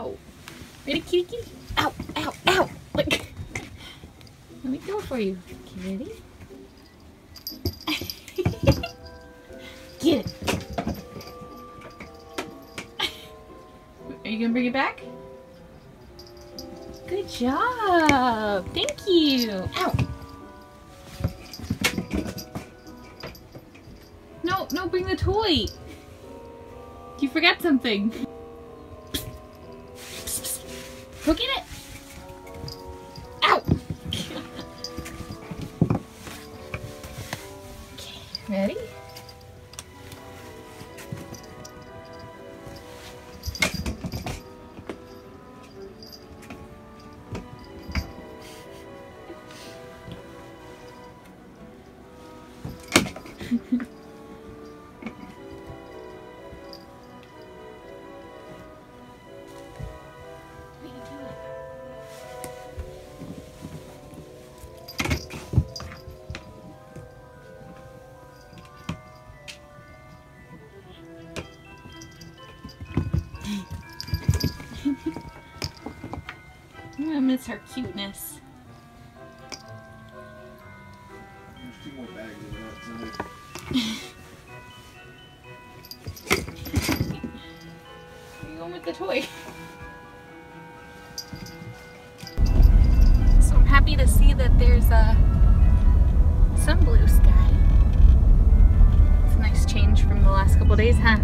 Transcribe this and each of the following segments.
Oh. Ready, kitty, kitty? Ow, ow, ow. Look. Let me it for you. Kitty. Get it. Are you gonna bring it back? Good job. Thank you. Ow. No, no, bring the toy. You forgot something. Go get it. Ow. okay, ready? I'm miss her cuteness. There's two more bags of that Where you going with the toy? So I'm happy to see that there's uh, some blue sky. It's a nice change from the last couple days, huh?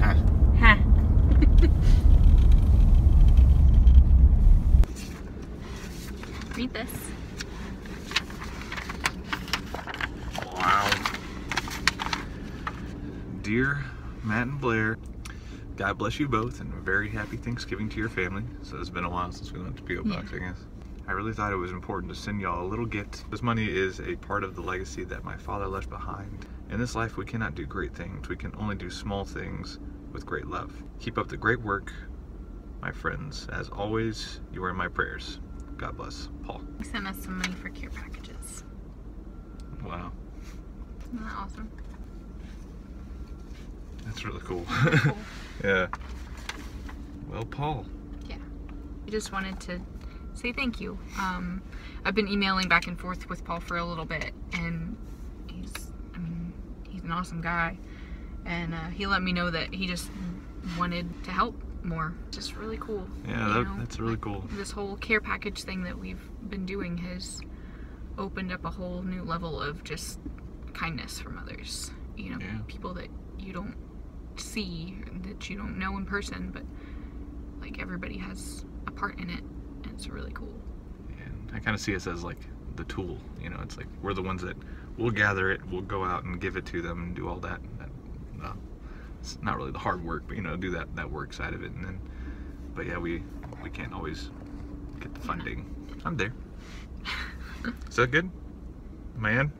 Huh. Ha. Read this. Wow. Dear Matt and Blair, God bless you both and a very happy Thanksgiving to your family. So it's been a while since we went to P.O. Box, I guess. I really thought it was important to send y'all a little gift. This money is a part of the legacy that my father left behind. In this life, we cannot do great things. We can only do small things with great love. Keep up the great work, my friends. As always, you are in my prayers. God bless. Paul. He sent us some money for care packages. Wow. Isn't that awesome? That's really cool. Cool. yeah. Well, Paul. Yeah. I just wanted to say thank you. Um, I've been emailing back and forth with Paul for a little bit, and he's, I mean, he's an awesome guy. And uh, he let me know that he just wanted to help more. Just really cool. Yeah, that, that's really cool. This whole care package thing that we've been doing has opened up a whole new level of just kindness from others. You know, Yeah. people that you don't see, that you don't know in person, but like everybody has a part in it. And it's really cool. And I kind of see us as like the tool. You know, it's like we're the ones that we'll gather it, we'll go out and give it to them and do all that. that uh, it's not really the hard work, but you know, do that that work side of it. And then, but yeah, we we can't always get the funding. I'm there. Is that good, man?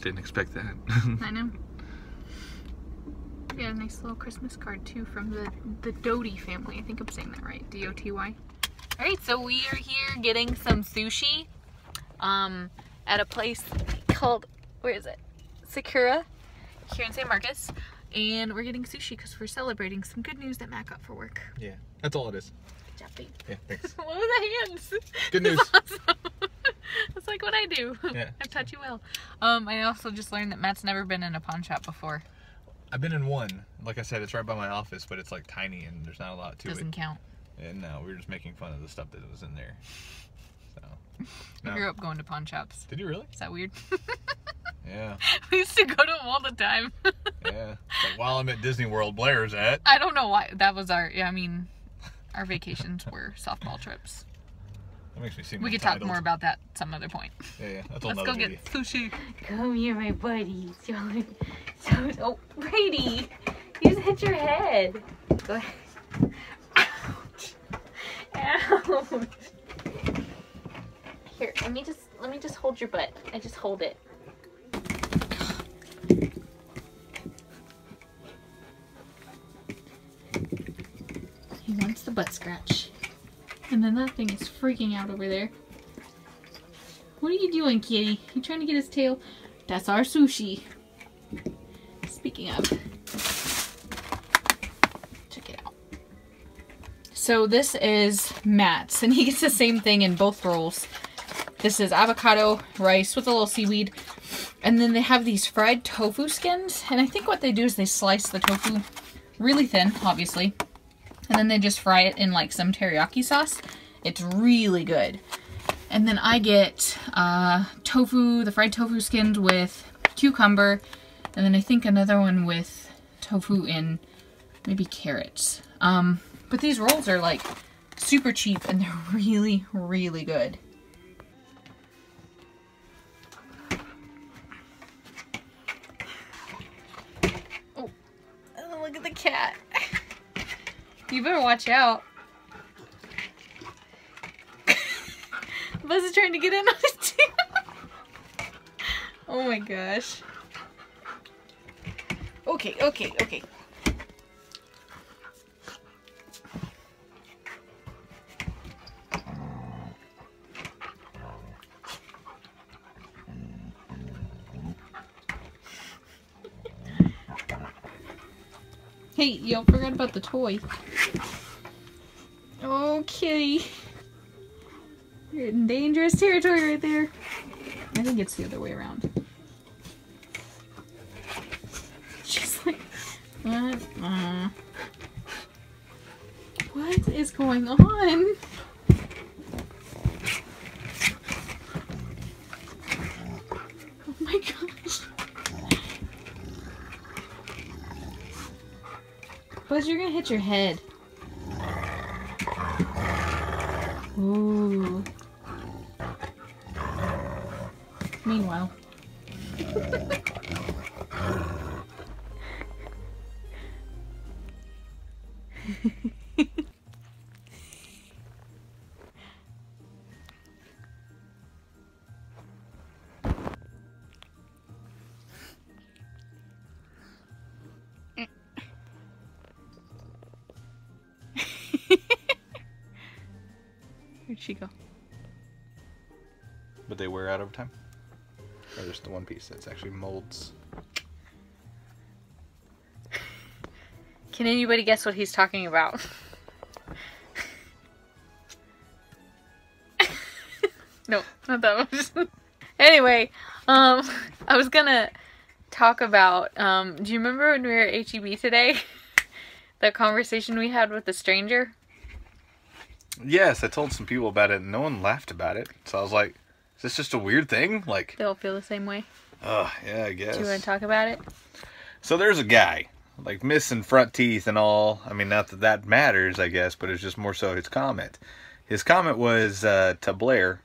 Didn't expect that. I know. We got a nice little Christmas card too from the the Doty family. I think I'm saying that right. D O T Y. All right, so we are here getting some sushi, um, at a place called where is it? Sakura, here in San Marcos, and we're getting sushi because we're celebrating some good news that Matt got for work. yeah, that's all it is. Good job, babe. Yeah, thanks. what were the hands? Good news. That's awesome. That's like what I do. Yeah. I taught you well. Um, I also just learned that Matt's never been in a pawn shop before. I've been in one. Like I said, it's right by my office, but it's like tiny and there's not a lot to it. Doesn't count. And no, we were just making fun of the stuff that was in there. So. I grew up going to pawn shops. Did you really? Is that weird? Yeah, we used to go to them all the time. yeah. Like while I'm at Disney World, Blair's at. I don't know why. That was our, yeah, I mean, our vacations were softball trips. That makes me seem We could talk more about that some other point. Yeah, yeah. That's a Let's go video. get sushi. Come here, my buddies. So, oh, Brady, you just hit your head. Go ahead. Ouch. Ouch. Here, let me just let me just hold your butt. I just hold it. He wants the butt scratch. And then that thing is freaking out over there. What are you doing, kitty? You trying to get his tail? That's our sushi. Speaking of, check it out. So this is Matt's, and he gets the same thing in both rolls. This is avocado rice with a little seaweed. And then they have these fried tofu skins. And I think what they do is they slice the tofu really thin, obviously. And then they just fry it in like some teriyaki sauce. It's really good. And then I get uh, tofu, the fried tofu skins with cucumber. And then I think another one with tofu and maybe carrots. Um, but these rolls are like super cheap and they're really, really good. Oh, oh look at the cat. You better watch out. Buzz is trying to get in on too. oh my gosh. Okay, okay, okay. Hey, y'all forgot about the toy. Okay. You're in dangerous territory right there. I think it's the other way around. She's like, what? Uh, what is going on? Oh my gosh. Buzz, you're gonna hit your head. Ooh. Meanwhile. Go? But they wear out over time? Or just the one piece that's actually molds? Can anybody guess what he's talking about? no, not that much. anyway, um, I was gonna talk about. Um, do you remember when we were at HEB today? the conversation we had with the stranger. Yes, I told some people about it and no one laughed about it. So I was like, is this just a weird thing? Like, They all feel the same way. uh, yeah, I guess. Do you want to talk about it? So there's a guy, like missing front teeth and all. I mean, not that that matters, I guess, but it's just more so his comment. His comment was uh, to Blair,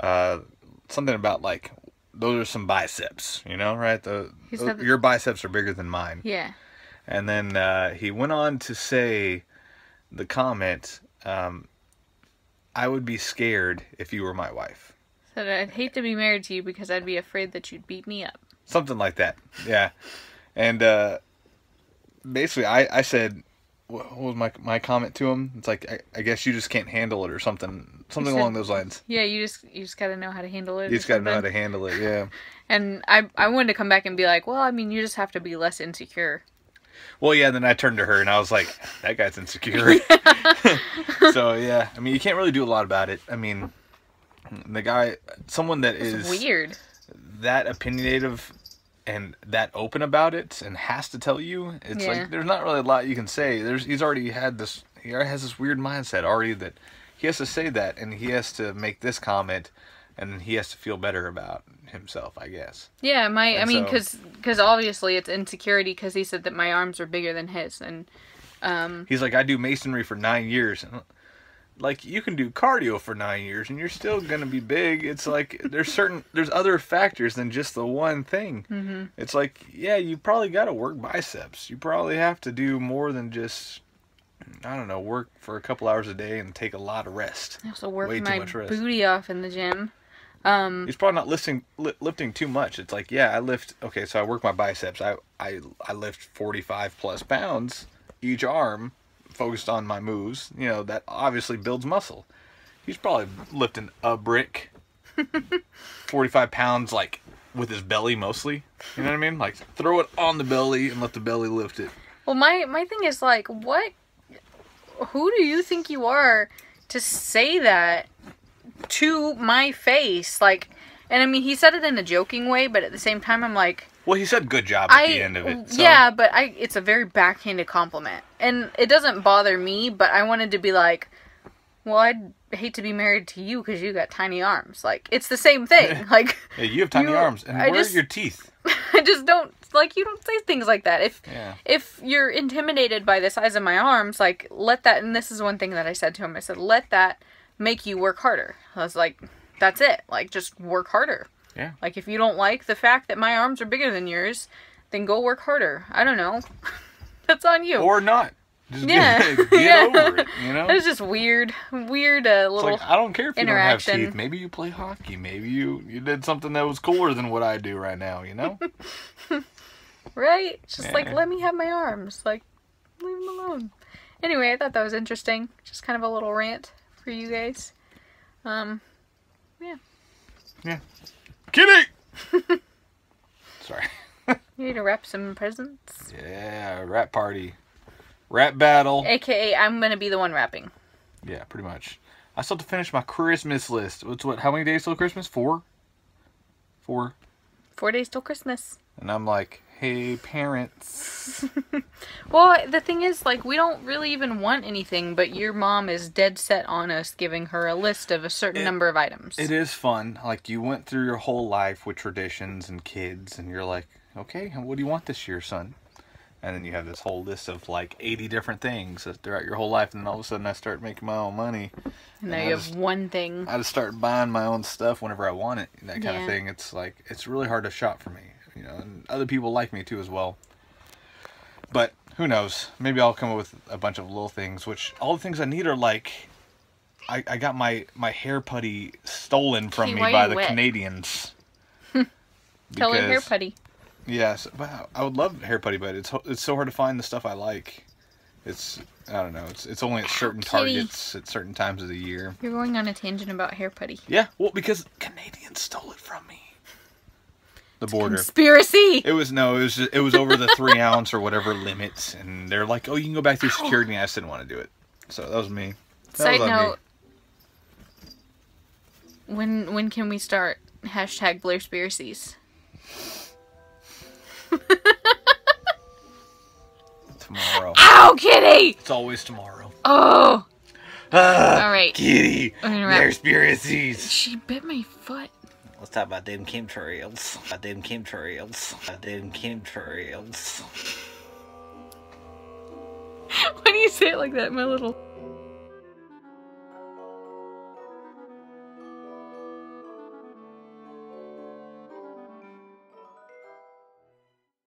uh, something about like, those are some biceps, you know, right? The, He said your biceps are bigger than mine. Yeah. And then uh, he went on to say the comment, um, I would be scared if you were my wife. Said I'd hate to be married to you because I'd be afraid that you'd beat me up. Something like that. Yeah. And uh, basically, I, I said, what was my my comment to him? It's like, I, I guess you just can't handle it or something. Something said- along those lines. Yeah, you just you just gotta know how to handle it. You just got to know how to handle it. Yeah. And I I wanted to come back and be like, well, I mean, you just have to be less insecure. Well, yeah. Then I turned to her and I was like, that guy's insecure. so yeah, I mean, you can't really do a lot about it. I mean, the guy, someone that It's is weird. that opinionative and that open about it and has to tell you it's Yeah. like there's not really a lot you can say there's he's already had this he already has this weird mindset already that he has to say that and he has to make this comment and then he has to feel better about himself i guess Yeah, my I And mean, so- because because obviously it's insecurity because he said that my arms are bigger than his, and um, he's like i do masonry for nine years And, like you can do cardio for nine years and you're still gonna be big it's like there's certain there's other factors than just the one thing mhm. it's like yeah you probably got to work biceps you probably have to do more than just i don't know work for a couple hours a day and take a lot of rest I also work Way too my much rest. booty off in the gym. Um, he's probably not lifting li- lifting too much. It's like yeah i lift okay so i work my biceps. I i, I lift 45 plus pounds each arm focused on my moves. You know that obviously builds muscle. He's probably lifting a brick 45 pounds like with his belly mostly. You know what i mean? Like throw it on the belly and let the belly lift it. Well, my my thing is like, what who do you think you are to say that to my face? Like, and I mean, he said it in a joking way, but at the same time, I'm like, Well, he said good job at I, the end of it. So. yeah, but I, it's a very backhanded compliment, and it doesn't bother me. But I wanted to be like, well, I'd hate to be married to you because you got tiny arms. Like, it's the same thing. Like, Yeah, you have tiny You- arms, and I where just- are your teeth? I just don't like you don't say things like that. If Yeah. if you're intimidated by the size of my arms, like let that and this is one thing that I said to him. I said, "Let that make you work harder." I was like, "That's it. Like just work harder." Yeah. Like if you don't like the fact that my arms are bigger than yours, then go work harder. I don't know. That's on you. Or not. Just Yeah. get, get Yeah. over it, you know? It was just weird, weird uh, It's little. like I don't care if you don't have teeth. Maybe you play hockey. Maybe you you did something that was cooler than what I do right now. You know? Right? Just like let me have my arms. Like leave them alone. Anyway, I thought that was interesting. Just kind of a little rant for you guys. Um yeah. Yeah. Kitty. Sorry. you need to wrap some presents. Yeah, rap party, rap battle. AKA I'm gonna be the one rapping. Yeah, pretty much. I still have to finish my Christmas list. What's what? How many days till Christmas? Four. Four. Four days till Christmas. And I'm like, hey, parents. Well, the thing is, like, we don't really even want anything, but your mom is dead set on us giving her a list of a certain It- number of items. It is fun. Like you went through your whole life with traditions and kids, and you're like, okay, what do you want this year, son? And then you have this whole list of like 80 different things throughout your whole life, and then all of a sudden I start making my own money. And now I you have one thing. I just start buying my own stuff whenever I want it, and that kind Yeah. of thing. It's like it's really hard to shop for me, you know. And other people like me too as well. But who knows? Maybe I'll come up with a bunch of little things. Which all the things I need are like, I, I got my my hair putty stolen from me by the wet? Canadians. Tell her hair putty. Yes, but I would love hair putty, but it's it's so hard to find the stuff I like. It's I don't know. It's it's only at ah, certain Kitty. targets at certain times of the year. You're going on a tangent about hair putty. Yeah, well, because Canadians stole it from me. The border. Conspiracy! It was no, it was just, it was over the three ounce or whatever limits, and they're like, "Oh, you can go back through security." And I just didn't want to do it, so that was me. That Side was on me. note. When when can we start? Hashtag Blair Spiracies. Tomorrow. Ow, kitty! It's always tomorrow. Oh! Ah, All right. Kitty, I'm gonna wrap- conspiracies. She bit my foot. Let's talk about them chemtrails. About them chemtrails. About them chemtrails. Why do you say it like that, my little?